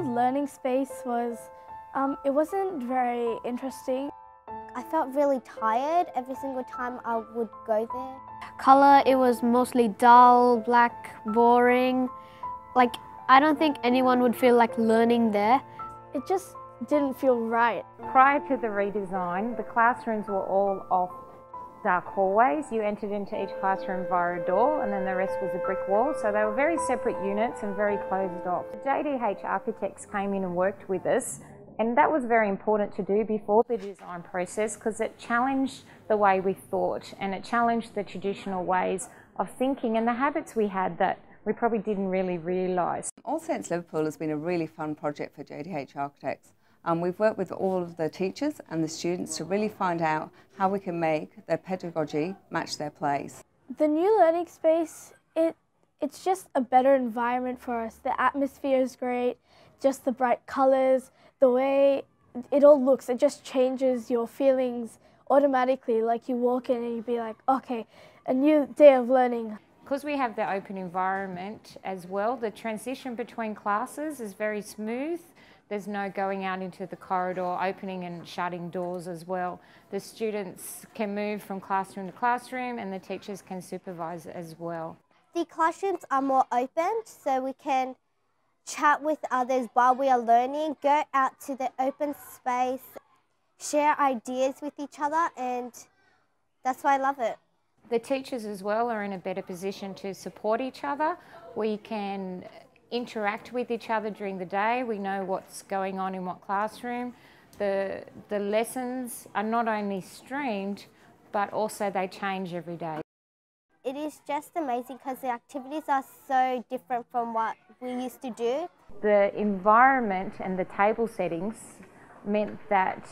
learning space was, um, it wasn't very interesting. I felt really tired every single time I would go there. Colour, it was mostly dull, black, boring. Like, I don't think anyone would feel like learning there. It just didn't feel right. Prior to the redesign, the classrooms were all off dark hallways. You entered into each classroom via a door and then the rest was a brick wall. So they were very separate units and very closed off. JDH architects came in and worked with us and that was very important to do before the design process because it challenged the way we thought and it challenged the traditional ways of thinking and the habits we had that we probably didn't really realise. All Saints Liverpool has been a really fun project for JDH Architects. And we've worked with all of the teachers and the students to really find out how we can make their pedagogy match their plays. The new learning space, it it's just a better environment for us. The atmosphere is great, just the bright colours, the way it all looks, it just changes your feelings automatically. Like you walk in and you'd be like, okay, a new day of learning. Because we have the open environment as well, the transition between classes is very smooth. There's no going out into the corridor, opening and shutting doors as well. The students can move from classroom to classroom and the teachers can supervise as well. The classrooms are more open so we can chat with others while we are learning, go out to the open space, share ideas with each other and that's why I love it. The teachers as well are in a better position to support each other. We can interact with each other during the day. We know what's going on in what classroom. The, the lessons are not only streamed, but also they change every day. It is just amazing because the activities are so different from what we used to do. The environment and the table settings meant that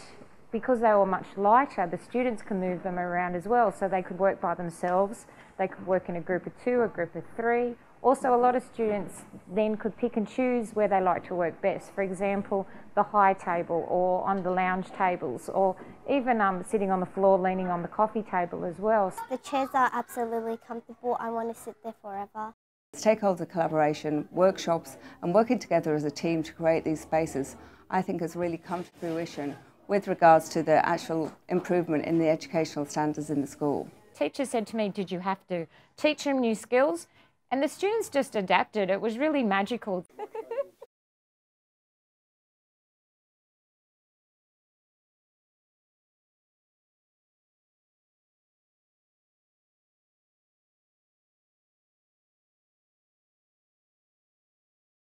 because they were much lighter, the students can move them around as well. So they could work by themselves, they could work in a group of two, a group of three, also, a lot of students then could pick and choose where they like to work best. For example, the high table or on the lounge tables or even um, sitting on the floor leaning on the coffee table as well. The chairs are absolutely comfortable. I want to sit there forever. Stakeholder collaboration, workshops and working together as a team to create these spaces I think has really come to fruition with regards to the actual improvement in the educational standards in the school. Teacher said to me, did you have to teach them new skills? And the students just adapted. It was really magical.